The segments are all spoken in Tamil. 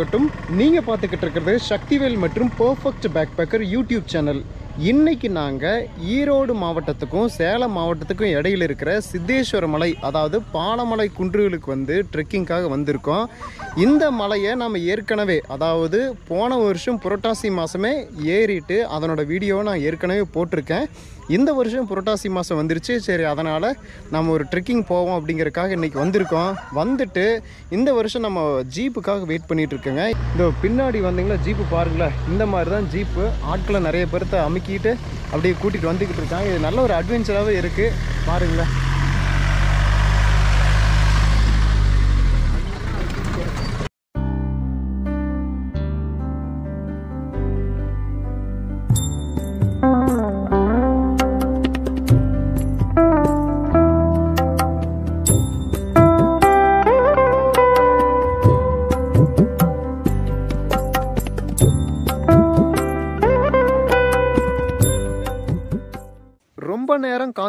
ஆகட்டும் நீங்கள் பார்த்துக்கிட்டு இருக்கிறது சக்திவேல் மற்றும் perfect bake baker YouTube channel இன்றைக்கி நாங்கள் ஈரோடு மாவட்டத்துக்கும் சேலம் மாவட்டத்துக்கும் இடையில இருக்கிற சித்தேஸ்வர மலை அதாவது பாலமலை குன்றுகளுக்கு வந்து ட்ரெக்கிங்காக வந்திருக்கோம். இந்த மலையை நம்ம ஏற்கனவே அதாவது போன வருஷம் புரட்டாசி மாதமே ஏறிட்டு அதனோட வீடியோவை நான் ஏற்கனவே போட்டிருக்கேன். இந்த வருஷம் புரட்டாசி மாதம் வந்துருச்சு. சரி அதனால் நம்ம ஒரு ட்ரெக்கிங் போவோம் அப்படிங்கிறக்காக இன்றைக்கி வந்திருக்கோம். வந்துட்டு இந்த வருஷம் நம்ம ஜீப்புக்காக வெயிட் பண்ணிகிட்ருக்கோங்க இருக்கோங்க. இந்த பின்னாடி வந்தீங்களா? ஜீப்பு பாருங்களேன். இந்த மாதிரி தான் ஜீப்பு. ஆட்களை நிறைய பேர்த்த அமுக்கிட்டு அப்படியே கூட்டிகிட்டு வந்துக்கிட்டு இருக்காங்க. இது நல்ல ஒரு அட்வென்ச்சராகவே இருக்குது பாருங்களேன்.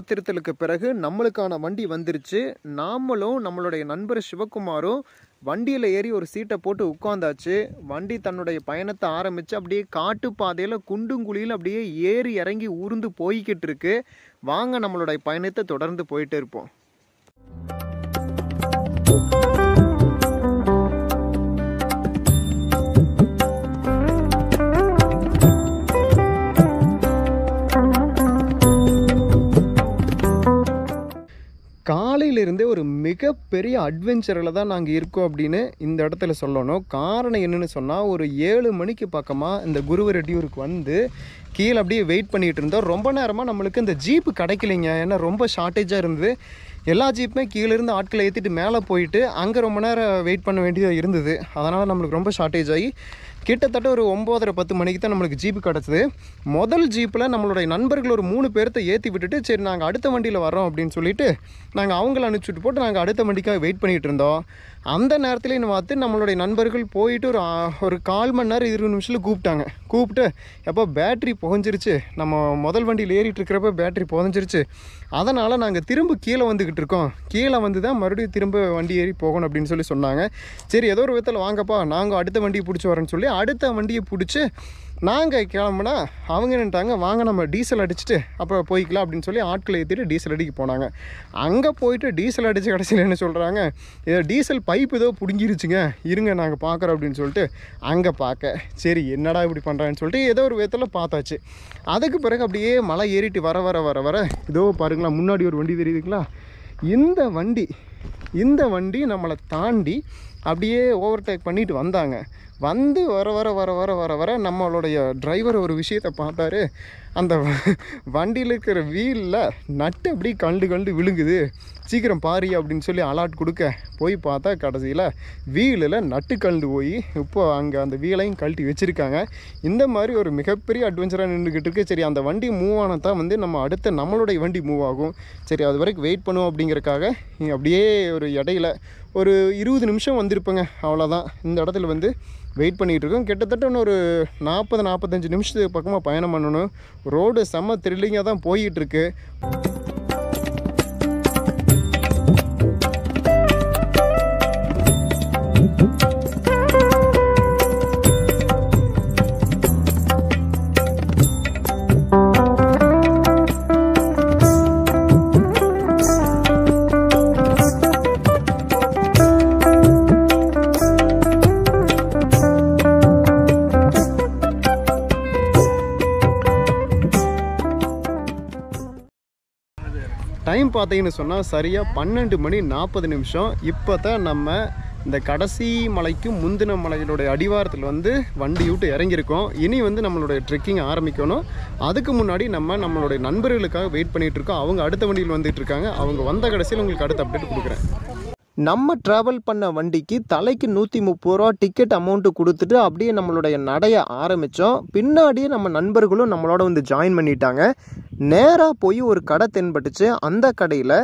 காத்திருத்தலுக்கு பிறகு நம்மளுக்கான வண்டி வந்துருச்சு. நாமளும் நம்மளுடைய நண்பர் சிவகுமாரும் வண்டியில் ஏறி ஒரு சீட்டை போட்டு உட்காந்தாச்சு வண்டி தன்னுடைய பயணத்தை ஆரம்பித்து அப்படியே காட்டு பாதையில் குண்டும் அப்படியே ஏறி இறங்கி ஊர்ந்து போய்கிட்டு இருக்கு. வாங்க நம்மளுடைய பயணத்தை தொடர்ந்து போயிட்டு இருப்போம். காலையிலிருந்தே ஒரு மிகப்பெரிய அட்வென்ச்சரில் தான் நாங்கள் இருக்கோம் அப்படின்னு இந்த இடத்துல சொல்லணும். காரணம் என்னென்னு சொன்னால் ஒரு ஏழு மணிக்கு பக்கமாக இந்த குருவரெட்டியூருக்கு வந்து கீழே அப்படியே வெயிட் பண்ணிகிட்டு இருந்தோம். ரொம்ப நேரமாக நம்மளுக்கு இந்த ஜீப்பு கிடைக்கலைங்க. ஏன்னா ரொம்ப ஷார்ட்டேஜாக இருந்தது. எல்லா ஜீப்புமே கீழே இருந்து ஆட்களை ஏற்றிட்டு மேலே போயிட்டு அங்கே ரொம்ப நேரம் வெயிட் பண்ண வேண்டியதாக இருந்தது. அதனால் நம்மளுக்கு ரொம்ப ஷார்ட்டேஜ் ஆகி கிட்டத்தட்ட ஒரு ஒம்போதரை பத்து மணிக்கு தான் நம்மளுக்கு ஜீப்பு கிடச்சிது. முதல் ஜீப்பில் நம்மளுடைய நண்பர்கள் ஒரு மூணு பேர்த்த ஏற்றி விட்டுட்டு சரி நாங்கள் அடுத்த வண்டியில் வரோம் அப்படின்னு சொல்லிட்டு நாங்கள் அவங்கள அனுப்பிச்சுட்டு போட்டு நாங்கள் அடுத்த வண்டிக்காக வெயிட் பண்ணிகிட்டு இருந்தோம். அந்த நேரத்துலேயும் பார்த்து நம்மளுடைய நண்பர்கள் போயிட்டு ஒரு ஒரு கால் மணி நேரம் இருபது நிமிஷத்தில் கூப்பிட்டாங்க. கூப்பிட்டு எப்போ பேட்ரி புகஞ்சிருச்சு. நம்ம முதல் வண்டியில் ஏறிட்டு இருக்கிறப்ப பேட்ரி புகஞ்சிருச்சு. அதனால் நாங்கள் திரும்ப கீழே வந்துக்கிட்டு இருக்கோம். கீழே வந்து தான் மறுபடியும் திரும்ப வண்டி ஏறி போகணும் அப்படின்னு சொல்லி சொன்னாங்க. சரி ஏதோ ஒரு விதத்தில் வாங்கப்பா நாங்கள் அடுத்த வண்டியை பிடிச்சி வரோன்னு சொல்லி அடுத்த வண்டியை பிடிச்சி நாங்கள் கிளம்புனா அவங்க என்னட்டாங்க வாங்க நம்ம டீசல் அடிச்சுட்டு அப்புறம் போய்க்கலாம் அப்படின்னு சொல்லி ஆட்களை ஏற்றிட்டு டீசல் அடிக்க போனாங்க. அங்கே போயிட்டு டீசல் அடித்து கடைசியில் என்ன சொல்கிறாங்க இதை டீசல் பைப் ஏதோ பிடுங்கிருச்சுங்க இருங்க நாங்கள் பார்க்குறோம் அப்படின்னு சொல்லிட்டு அங்கே பார்க்க சரி என்னடா இப்படி பண்ணுறான்னு சொல்லிட்டு ஏதோ ஒரு விதத்தில் பார்த்தாச்சு. அதுக்கு பிறகு அப்படியே மலை ஏறிட்டு வர வர வர வர இதோ பாருங்களா முன்னாடி ஒரு வண்டி தெரியுதுங்களா? இந்த வண்டி இந்த வண்டி நம்மளை தாண்டி அப்படியே ஓவர்டேக் பண்ணிட்டு வந்தாங்க. வந்து வர வர வர வர வர வர நம்மளுடைய டிரைவர் ஒரு விஷயத்தை பார்த்தாரு. அந்த வண்டியில் இருக்கிற வீலில் நட்டு அப்படியே கண்டு கண்டு விழுங்குது. சீக்கிரம் பாரு அப்படின்னு சொல்லி அலாட் கொடுக்க போய் பார்த்தா கடைசியில் வீலில் நட்டு கழுந்து போய் இப்போ அங்கே அந்த வீலையும் கழட்டி வச்சுருக்காங்க. இந்த மாதிரி ஒரு மிகப்பெரிய அட்வென்ச்சராக நின்றுக்கிட்டு இருக்கு. சரி அந்த வண்டி மூவ் ஆனதான் வந்து நம்ம அடுத்த நம்மளுடைய வண்டி மூவ் ஆகும். சரி அது வரைக்கும் வெயிட் பண்ணுவோம் அப்படிங்கிறக்காக அப்படியே ஒரு இடையில ஒரு இருபது நிமிஷம் வந்திருப்பேங்க அவ்வளோதான் இந்த இடத்துல வந்து வெயிட் பண்ணிகிட்டு இருக்கோம். கிட்டத்தட்ட இன்னும் ஒரு நாற்பது நாற்பத்தஞ்சு நிமிஷத்துக்கு பக்கமாக பயணம் பண்ணணும். ரோடு செம்ம த்ரில்லிங்காக தான் போயிட்டுருக்கு பார்த்தீங்கன்னு சொன்னால் சரியாக பன்னெண்டு மணி நாற்பது நிமிஷம். இப்போ தான் நம்ம இந்த கடைசி மலைக்கும் முந்தின மலையினுடைய அடிவாரத்தில் வந்து வண்டி விட்டு இறங்கியிருக்கோம். இனி வந்து நம்மளுடைய ட்ரெக்கிங் ஆரம்பிக்கணும். அதுக்கு முன்னாடி நம்ம நம்மளுடைய நண்பர்களுக்காக வெயிட் பண்ணிகிட்ருக்கோம் இருக்கோம். அவங்க அடுத்த வண்டியில் வந்துட்டு இருக்காங்க. அவங்க வந்த கடைசியில் உங்களுக்கு அடுத்த அப்டேட் கொடுக்குறேன். நம்ம ட்ராவல் பண்ண வண்டிக்கு தலைக்கு நூற்றி முப்பது ரூபா டிக்கெட் அமௌண்ட்டு கொடுத்துட்டு அப்படியே நம்மளுடைய நடைய ஆரம்பித்தோம் பின்னாடியே நம்ம நண்பர்களும் நம்மளோட வந்து ஜாயின் பண்ணிட்டாங்க. நேராக போய் ஒரு கடை தென்பட்டுச்சு. அந்த கடையில்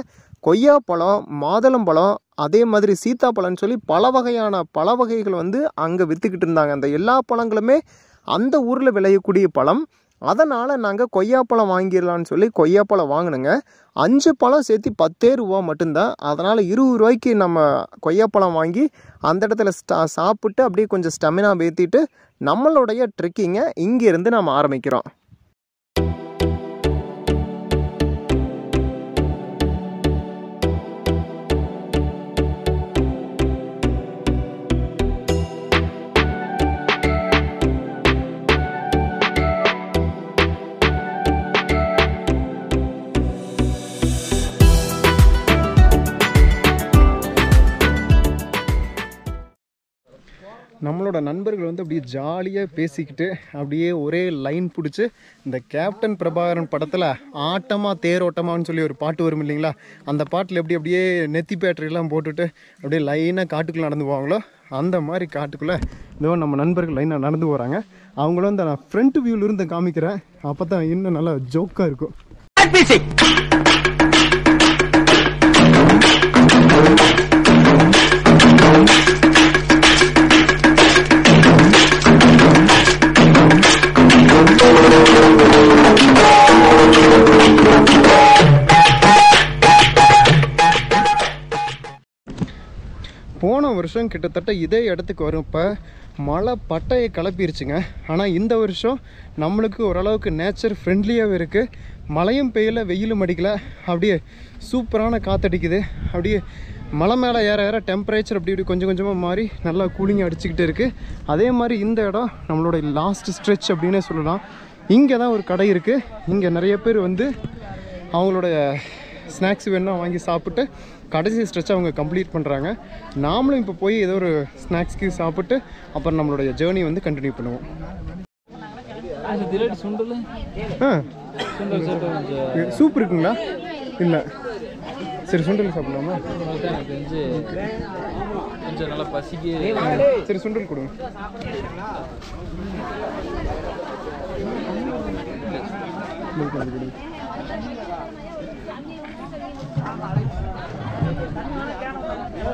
கொய்யாப்பழம் மாதுளம்பழம் அதே மாதிரி சீத்தாப்பழம்னு சொல்லி பல வகையான பல வகைகள் வந்து அங்கே விற்றுக்கிட்டு இருந்தாங்க. அந்த எல்லா பழங்களுமே அந்த ஊரில் விளையக்கூடிய பழம். அதனால் நாங்கள் கொய்யாப்பழம் வாங்கிடலான்னு சொல்லி கொய்யாப்பழம் வாங்கினோங்க. அஞ்சு பழம் சேர்த்து பத்தே ரூபா மட்டும்தான். அதனால் இருபது ரூபாய்க்கு நம்ம கொய்யாப்பழம் வாங்கி அந்த இடத்துல ஸ்டா சாப்பிட்டு அப்படியே கொஞ்சம் ஸ்டெமினா ஏற்றிட்டு நம்மளுடைய ட்ரெக்கிங்கை இங்கேருந்து நம்ம ஆரம்பிக்கிறோம். நம்மளோட நண்பர்கள் வந்து அப்படியே ஜாலியாக பேசிக்கிட்டு அப்படியே ஒரே லைன் பிடிச்சி இந்த கேப்டன் பிரபாகரன் படத்தில் ஆட்டமாக தேரோட்டமான்னு சொல்லி ஒரு பாட்டு வரும் இல்லைங்களா? அந்த பாட்டில் எப்படி அப்படியே நெத்தி பேட்டரியெல்லாம் போட்டுட்டு அப்படியே லைனாக காட்டுக்குள்ளே நடந்து போவாங்களோ அந்த மாதிரி காட்டுக்குள்ளே இதோ நம்ம நண்பர்கள் லைனாக நடந்து போகிறாங்க அவங்களும் அந்த நான் ஃப்ரண்ட் வியூவில் இருந்து காமிக்கிறேன். அப்போ தான் இன்னும் நல்லா ஜோக்காக இருக்கும். வருஷம் கிட்டத்தட்ட இதே இடத்துக்கு வரும். இப்போ மழை பட்டையை கிளப்பிருச்சுங்க. ஆனால் இந்த வருஷம் நம்மளுக்கு ஓரளவுக்கு நேச்சர் ஃப்ரெண்ட்லியாகவே இருக்குது மழையும் பெய்யல வெயிலும் அடிக்கல. அப்படியே சூப்பரான காற்றடிக்குது அப்படியே மலை மேலே ஏற ஏற டெம்பரேச்சர் அப்படி இப்படி கொஞ்சம் கொஞ்சமாக மாறி நல்லா கூலிங் அடிச்சுக்கிட்டு இருக்குது அதே மாதிரி இந்த இடம் நம்மளோட லாஸ்ட் ஸ்ட்ரெச் அப்படின்னே சொல்லலாம். இங்கே தான் ஒரு கடை இருக்குது இங்கே நிறைய பேர் வந்து அவங்களோட ஸ்நாக்ஸ் வேணுன்னா வாங்கி சாப்பிட்டு கடைசி ஸ்ட்ரெச் அவங்க கம்ப்ளீட் பண்ணுறாங்க நாமளும் இப்போ போய் ஏதோ ஒரு ஸ்நாக்ஸ்க்கு சாப்பிட்டு அப்புறம் நம்மளுடைய ஜேர்னி வந்து கண்டினியூ பண்ணுவோம். ஆ. சூப் இருக்குங்களா? இல்லை. சரி சுண்டல் சாப்பிடலாமா? கொஞ்சம் நல்லா பசிக்கு. சரி சுண்டல் கொடுங்க. கொடுங்க.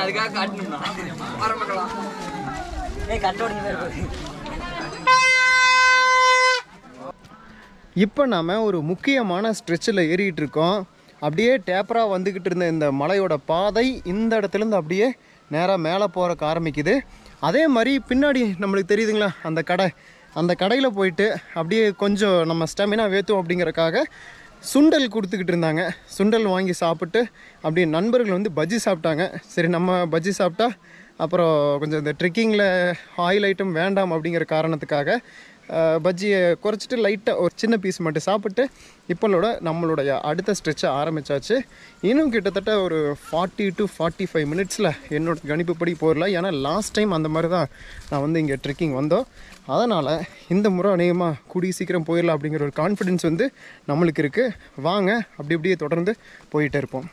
அதுக்காக காட்டணும்னா கட்டோடி இப்போ நாம் ஒரு முக்கியமான ஸ்ட்ரெச்சில் ஏறிட்டு இருக்கோம் அப்படியே டேப்பராக வந்துக்கிட்டு இருந்த இந்த மலையோட பாதை இந்த இடத்துலேருந்து அப்படியே நேராக மேலே போகிறக்கு ஆரம்பிக்குது. அதே மாதிரி பின்னாடி நம்மளுக்கு தெரியுதுங்களா? அந்த கடை. அந்த கடையில் போயிட்டு அப்படியே கொஞ்சம் நம்ம ஸ்டெமினா வேத்தும் அப்படிங்கறக்காக சுண்டல் கொடுத்துக்கிட்டு இருந்தாங்க. சுண்டல் வாங்கி சாப்பிட்டு அப்படியே நண்பர்கள் வந்து பஜ்ஜி சாப்பிட்டாங்க. சரி நம்ம பஜ்ஜி சாப்பிட்டா அப்புறம் கொஞ்சம் இந்த ட்ரெக்கிங்கில் ஆயில் ஐட்டம் வேண்டாம் அப்படிங்கிற காரணத்துக்காக பஜ்ஜியை குறைச்சிட்டு லைட்டாக ஒரு சின்ன பீஸ் மட்டும் சாப்பிட்டு இப்போலோட நம்மளுடைய அடுத்த ஸ்ட்ரெச்சை ஆரம்பிச்சாச்சு. இன்னும் கிட்டத்தட்ட ஒரு ஃபார்ட்டி டு ஃபார்ட்டி ஃபைவ் மினிட்ஸில் என்னோட கணிப்புப்படி போயிடலாம் ஏன்னா லாஸ்ட் டைம் அந்த மாதிரி தான் நான் வந்து இங்கே ட்ரெக்கிங் வந்தோம். அதனால் இந்த முறை அநேகமாக கூடிய சீக்கிரம் போயிடலாம் அப்படிங்கிற ஒரு கான்ஃபிடென்ஸ் வந்து நம்மளுக்கு இருக்குது வாங்க அப்படி அப்படியே தொடர்ந்து போயிட்டே இருப்போம்.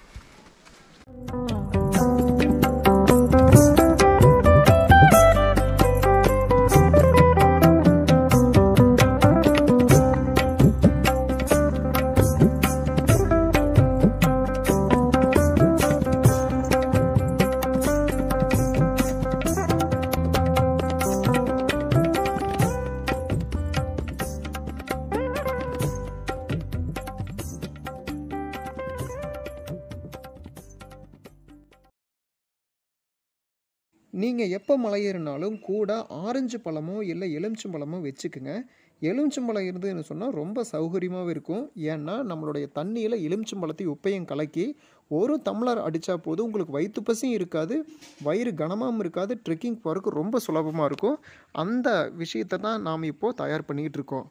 நீங்கள் எப்போ மலை ஏறினாலும் கூட ஆரஞ்சு பழமோ இல்லை எலுமிச்சம்பழமோ பழமோ வச்சுக்குங்க. எலுமிச்சம்பழம் இருந்ததுன்னு சொன்னால் ரொம்ப சௌகரியமாகவும் இருக்கும். ஏன்னா நம்மளுடைய தண்ணியில் எலுமிச்சம்பழத்தையும் உப்பையும் கலக்கி ஒரு டம்ளர் அடித்தா போதும். உங்களுக்கு வயிற்று பசியும் இருக்காது. வயிறு கனமாகவும் இருக்காது. ட்ரெக்கிங் போகிறதுக்கு ரொம்ப சுலபமாக இருக்கும். அந்த விஷயத்தை தான் நாம் இப்போது தயார் பண்ணிக்கிட்டு இருக்கோம்.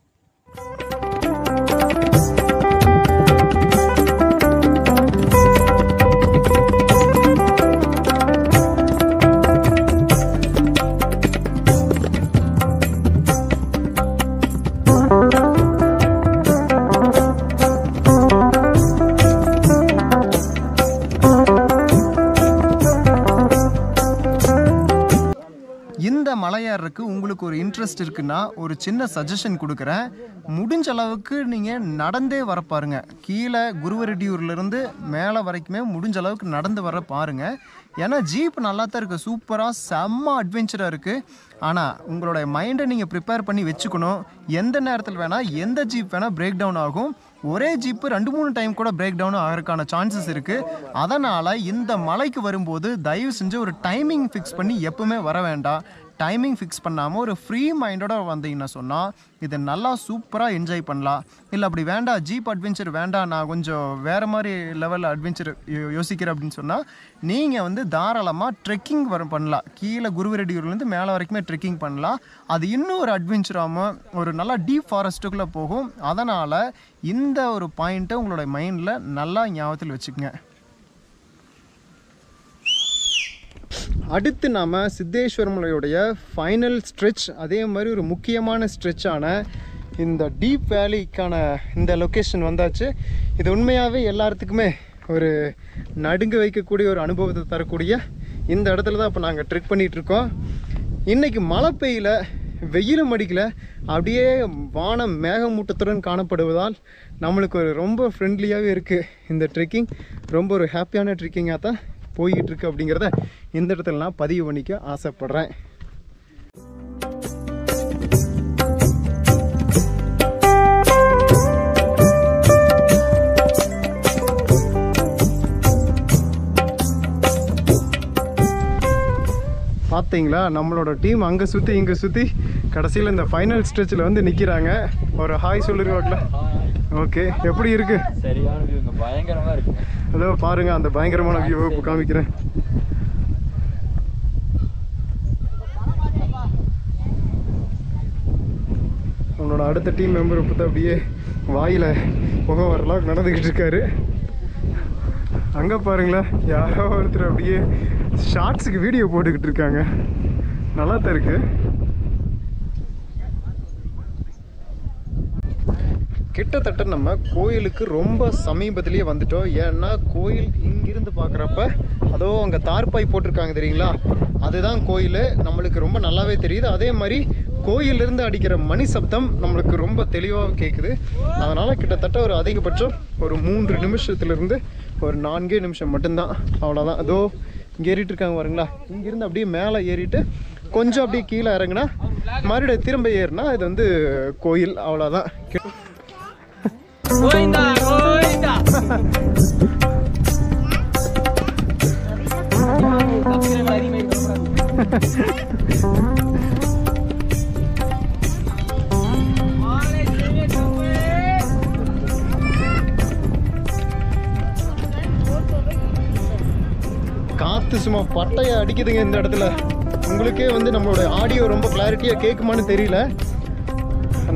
உங்களுக்கு ஒரு இன்ட்ரெஸ்ட் இருக்குன்னா ஒரு சின்ன சஜஷன் கொடுக்குறேன். முடிஞ்ச அளவுக்கு நீங்கள் நடந்தே வர பாருங்க. கீழே குருவரெட்டியூர்லேருந்து மேலே வரைக்குமே முடிஞ்ச அளவுக்கு நடந்து வர பாருங்க. ஏன்னா ஜீப் நல்லா தான் இருக்குது சூப்பராக செம்ம அட்வென்ச்சராக இருக்குது ஆனால் உங்களோட மைண்டை நீங்கள் ப்ரிப்பேர் பண்ணி வச்சுக்கணும். எந்த நேரத்தில் வேணால் எந்த ஜீப் வேணால் பிரேக் டவுன் ஆகும். ஒரே ஜீப்பு ரெண்டு மூணு டைம் கூட பிரேக் டவுன் ஆகிறதுக்கான சான்சஸ் இருக்குது அதனால் இந்த மலைக்கு வரும்போது தயவு செஞ்சு ஒரு டைமிங் ஃபிக்ஸ் பண்ணி எப்பவுமே வர வேண்டாம். டைமிங் ஃபிக்ஸ் பண்ணாமல் ஒரு ஃப்ரீ மைண்டோட வந்தீங்கன்னா சொன்னால் இதை நல்லா சூப்பராக என்ஜாய் பண்ணலாம். இல்லை அப்படி வேண்டாம் ஜீப் அட்வென்ச்சர் வேண்டாம் நான் கொஞ்சம் வேறு மாதிரி லெவலில் அட்வென்ச்சர் யோசிக்கிறேன் அப்படின்னு சொன்னால் நீங்கள் வந்து தாராளமாக ட்ரெக்கிங் வர பண்ணலாம். கீழே குருவிரெடியூர்லேருந்து மேலே வரைக்குமே ட்ரெக்கிங் பண்ணலாம். அது இன்னும் ஒரு அட்வென்ச்சராகவும் ஒரு நல்லா டீப் ஃபாரஸ்ட்டுக்குள்ளே போகும். அதனால் இந்த ஒரு பாயிண்ட்டை உங்களோட மைண்டில் நல்லா ஞாபகத்தில் வச்சுக்கோங்க. அடுத்து நாம் சித்தேஸ்வர் மலையுடைய ஃபைனல் ஸ்ட்ரெச் அதே மாதிரி ஒரு முக்கியமான ஸ்ட்ரெச்சான இந்த டீப் வேலிக்கான இந்த லொக்கேஷன் வந்தாச்சு. இது உண்மையாகவே எல்லாத்துக்குமே ஒரு நடுங்க வைக்கக்கூடிய ஒரு அனுபவத்தை தரக்கூடிய இந்த இடத்துல தான் இப்போ நாங்கள் ட்ரெக் பண்ணிகிட்ருக்கோம் இன்றைக்கி மழை பெய்யல வெயிலும் அடிக்கல அப்படியே வானம் மேகமூட்டத்துடன் காணப்படுவதால் நம்மளுக்கு ஒரு ரொம்ப ஃப்ரெண்ட்லியாகவே இருக்குது இந்த ட்ரெக்கிங் ரொம்ப ஒரு ஹாப்பியான ட்ரெக்கிங்காக தான் போய்கிட்டு இருக்கு அப்படிங்கிறத இந்த இடத்துல நான் பதிவு பண்ணிக்க ஆசைப்படுறேன். பார்த்தீங்களா நம்மளோட டீம் அங்கே சுற்றி இங்கே சுற்றி கடைசியில் இந்த ஃபைனல் ஸ்ட்ரெச்சில் வந்து நிற்கிறாங்க ஒரு ஹாய் சொல்லுங்க ஓகே எப்படி இருக்குது சரியான வியூ இங்கே பயங்கரமாக இருக்குங்க அதோ பாருங்க அந்த பயங்கரமான வியூவை இப்போ காமிக்கிறேன். அவனோட அடுத்த டீம் மெம்பர் இப்போ அப்படியே வாயில புகை வரலாம் நடந்துக்கிட்டு இருக்காரு. அங்கே பாருங்களேன் யாரோ ஒருத்தர் அப்படியே ஷார்ட்ஸுக்கு வீடியோ போட்டுக்கிட்டு இருக்காங்க. நல்லா தான் இருக்கு. கிட்டத்தட்ட நம்ம கோயிலுக்கு ரொம்ப சமீபத்திலேயே வந்துட்டோம். ஏன்னா கோயில் இங்கிருந்து பார்க்குறப்ப அதோ அங்கே தார்பாய் போட்டிருக்காங்க தெரியுங்களா? அதுதான் கோயில். நம்மளுக்கு ரொம்ப நல்லாவே தெரியுது. அதே மாதிரி கோயிலிருந்து அடிக்கிற மணி சப்தம் நம்மளுக்கு ரொம்ப தெளிவாக கேட்குது அதனால் கிட்டத்தட்ட ஒரு அதிகபட்சம் ஒரு மூன்று நிமிஷத்துலேருந்து ஒரு நான்கே நிமிஷம் மட்டும்தான். அவ்வளோதான் அதோ இங்கே ஏறிட்டு இருக்காங்க பாருங்களா. இங்கேருந்து அப்படியே மேலே ஏறிட்டு கொஞ்சம் அப்படியே கீழே இறங்கினா மறுபடியும் திரும்ப ஏறினா இது வந்து கோயில். அவ்வளோதான் கோவிந்தா கோவிந்தா காற்று சும்மா பட்டையை அடிக்குதுங்க இந்த இடத்துல. உங்களுக்கே வந்து நம்மளோட ஆடியோ ரொம்ப கிளாரிட்டியாக கேட்குமான்னு தெரியல.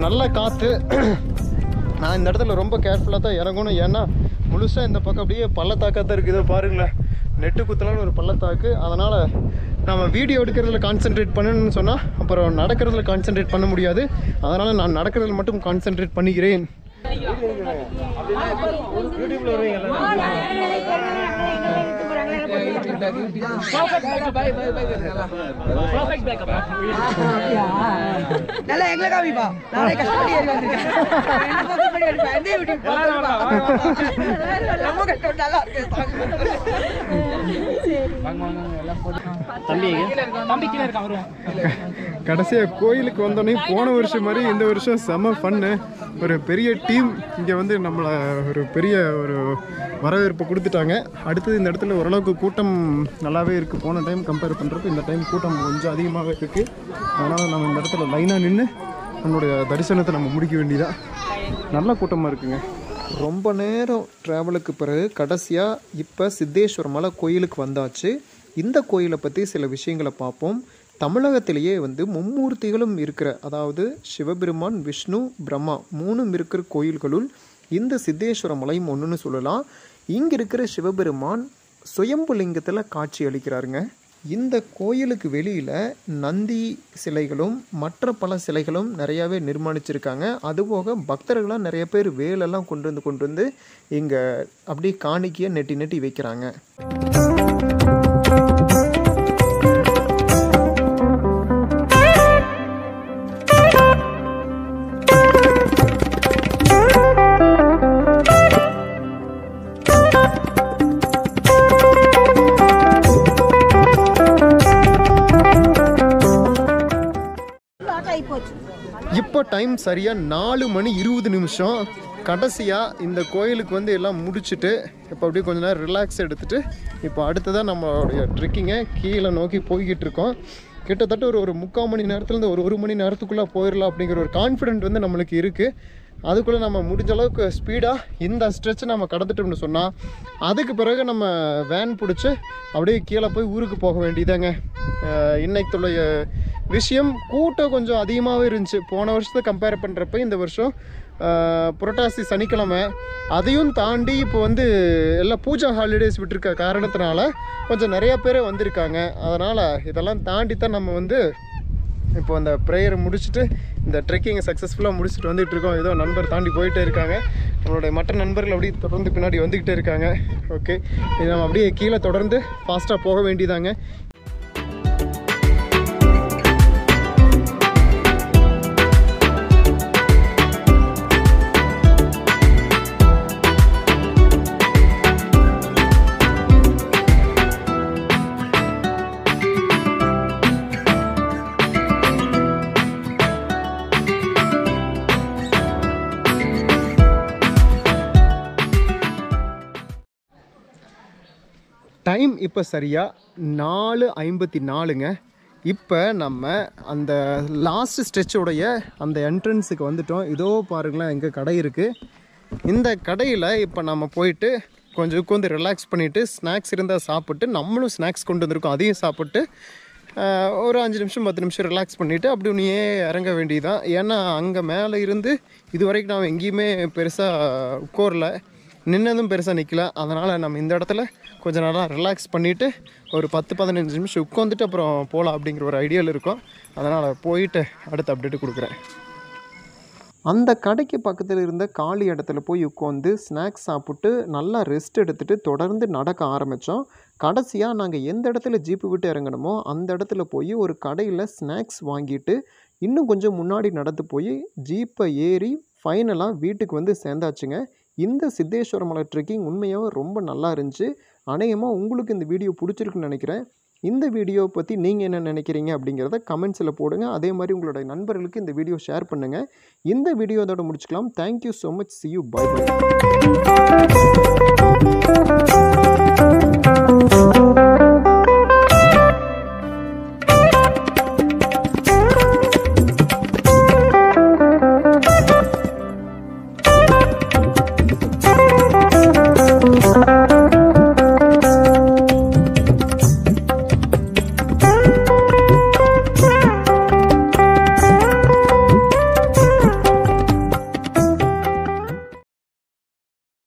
நல்ல காற்று நான் இந்த இடத்துல ரொம்ப கேர்ஃபுல்லாக தான் இறங்கணும். ஏன்னா முழுசாக இந்த பக்கம் அப்படியே பள்ளத்தாக்காக தான் இருக்குது பாருங்களேன். நெட்டு குத்தலான்னு ஒரு பள்ளத்தாக்கு. அதனால் நம்ம வீடியோ எடுக்கிறதுல கான்சென்ட்ரேட் பண்ணணும்னு சொன்னால் அப்புறம் நடக்கிறதுல கான்சென்ட்ரேட் பண்ண முடியாது. அதனால் நான் நடக்கிறதுல மட்டும் கான்சென்ட்ரேட் பண்ணிக்கிறேன் நல்லா எங்களை காமிப்பா. நானே ரொம்ப கஷ்டம் நல்லா இருக்கு. கடைசியாக கோயிலுக்கு வந்தோடனே போன வருஷம் மாதிரி இந்த வருஷம் செம ஃபன்னு ஒரு பெரிய டீம் இங்கே வந்து நம்மளை ஒரு பெரிய ஒரு வரவேற்பு கொடுத்துட்டாங்க. அடுத்தது இந்த இடத்துல ஓரளவுக்கு கூட்டம் நல்லாவே இருக்குது போன டைம் கம்பேர் பண்ணுறப்ப இந்த டைம் கூட்டம் கொஞ்சம் அதிகமாகவே இருக்குது அதனால் நம்ம இந்த இடத்துல லைனாக நின்று நம்மளுடைய தரிசனத்தை நம்ம முடிக்க வேண்டியதாக நல்ல கூட்டமாக இருக்குங்க. ரொம்ப நேரம் ட்ராவலுக்கு பிறகு கடைசியாக இப்போ சித்தேஸ்வர மலை கோயிலுக்கு வந்தாச்சு. இந்த கோயிலை பற்றி சில விஷயங்களை பார்ப்போம். தமிழகத்திலேயே வந்து மும்மூர்த்திகளும் இருக்கிற அதாவது சிவபெருமான் விஷ்ணு பிரம்மா மூணும் இருக்கிற கோயில்களுள் இந்த சித்தேஸ்வர மலையும் ஒன்றுன்னு சொல்லலாம். இங்கே இருக்கிற சிவபெருமான் சுயம்பு லிங்கத்தில் காட்சி அளிக்கிறாருங்க. இந்த கோயிலுக்கு வெளியில் நந்தி சிலைகளும் மற்ற பல சிலைகளும் நிறையாவே நிர்மாணிச்சிருக்காங்க. அதுபோக பக்தர்களாக நிறைய பேர் வேலெல்லாம் கொண்டு வந்து கொண்டு வந்து இங்கே அப்படியே காணிக்கையை நெட்டி நெட்டி வைக்கிறாங்க. டைம் சரியாக நாலு மணி இருபது நிமிஷம். கடைசியாக இந்த கோயிலுக்கு வந்து எல்லாம் முடிச்சுட்டு இப்போ அப்படியே கொஞ்ச நேரம் ரிலாக்ஸ் எடுத்துட்டு இப்போ அடுத்ததாக நம்மளுடைய ட்ரெக்கிங்கை கீழே நோக்கி போய்கிட்டு இருக்கோம். கிட்டத்தட்ட ஒரு ஒரு முக்கால் மணி நேரத்துலேருந்து ஒரு ஒரு மணி நேரத்துக்குள்ளே போயிடலாம் அப்படிங்கிற ஒரு கான்ஃபிடென்ட் வந்து நம்மளுக்கு இருக்குது அதுக்குள்ளே நம்ம முடிஞ்ச அளவுக்கு ஸ்பீடாக இந்த ஸ்ட்ரெச்சை நம்ம கடந்துட்டோம்னு சொன்னால் அதுக்கு பிறகு நம்ம வேன் பிடிச்சி அப்படியே கீழே போய் ஊருக்கு போக வேண்டியதாங்க இன்னைக்குள்ள விஷயம் கூட்டம் கொஞ்சம் அதிகமாகவே இருந்துச்சு. போன வருஷத்தை கம்பேர் பண்ணுறப்ப இந்த வருஷம் புரட்டாசி சனிக்கிழமை அதையும் தாண்டி இப்போ வந்து எல்லாம் பூஜா ஹாலிடேஸ் விட்டுருக்க காரணத்தினால கொஞ்சம் நிறையா பேர் வந்திருக்காங்க. அதனால் இதெல்லாம் தாண்டி தான் நம்ம வந்து இப்போ அந்த ப்ரேயரை முடிச்சுட்டு இந்த ட்ரெக்கிங்கை சக்ஸஸ்ஃபுல்லாக முடிச்சுட்டு வந்துட்டு இருக்கோம். ஏதோ நண்பர் தாண்டி போயிட்டே இருக்காங்க. நம்மளுடைய மற்ற நண்பர்கள் அப்படியே தொடர்ந்து பின்னாடி வந்துக்கிட்டே இருக்காங்க. ஓகே இது நம்ம அப்படியே கீழே தொடர்ந்து ஃபாஸ்ட்டாக போக வேண்டியதாங்க. டைம் இப்போ சரியாக நாலு ஐம்பத்தி நாலுங்க. இப்போ நம்ம அந்த லாஸ்ட் ஸ்ட்ரெச்சோடைய அந்த என்ட்ரன்ஸுக்கு வந்துட்டோம். இதோ பாருங்களேன் எங்கள் கடை இருக்குது இந்த கடையில் இப்போ நம்ம போயிட்டு கொஞ்சம் உட்காந்து ரிலாக்ஸ் பண்ணிவிட்டு ஸ்நாக்ஸ் இருந்தால் சாப்பிட்டு நம்மளும் ஸ்நாக்ஸ் கொண்டு வந்திருக்கோம். அதையும் சாப்பிட்டு ஒரு அஞ்சு நிமிஷம் பத்து நிமிஷம் ரிலாக்ஸ் பண்ணிவிட்டு அப்படி உனியே இறங்க வேண்டியதுதான். ஏன்னா அங்கே மேலே இருந்து இது வரைக்கும் நான் எங்கேயுமே பெருசாக உட்காரல. நின்னதும் பெருசாக நிற்கல அதனால் நம்ம இந்த இடத்துல கொஞ்சம் நேரம் ரிலாக்ஸ் பண்ணிவிட்டு ஒரு பத்து பதினஞ்சு நிமிஷம் உட்காந்துட்டு அப்புறம் போகலாம் அப்படிங்கிற ஒரு ஐடியாவில் இருக்கும். அதனால் போயிட்டு அடுத்த அப்டேட் கொடுக்குறேன். அந்த கடைக்கு பக்கத்தில் இருந்த காலி இடத்துல போய் உட்காந்து ஸ்நாக்ஸ் சாப்பிட்டு நல்லா ரெஸ்ட் எடுத்துகிட்டு தொடர்ந்து நடக்க ஆரம்பித்தோம் கடைசியாக நாங்கள் எந்த இடத்துல ஜீப்பு விட்டு இறங்கணுமோ அந்த இடத்துல போய் ஒரு கடையில் ஸ்நாக்ஸ் வாங்கிட்டு இன்னும் கொஞ்சம் முன்னாடி நடந்து போய் ஜீப்பை ஏறி ஃபைனலாக வீட்டுக்கு வந்து சேர்ந்தாச்சுங்க. இந்த சித்தேஸ்வர மலை ட்ரெக்கிங் உண்மையாகவே ரொம்ப நல்லா இருந்துச்சு. அநேகமாக உங்களுக்கு இந்த வீடியோ பிடிச்சிருக்குன்னு நினைக்கிறேன். இந்த வீடியோ பற்றி நீங்கள் என்ன நினைக்கிறீங்க அப்படிங்கிறத கமெண்ட்ஸில் போடுங்க. அதே மாதிரி உங்களுடைய நண்பர்களுக்கு இந்த வீடியோ ஷேர் பண்ணுங்கள் இந்த வீடியோ அதோட முடிச்சுக்கலாம். Thank you so much see you bye bye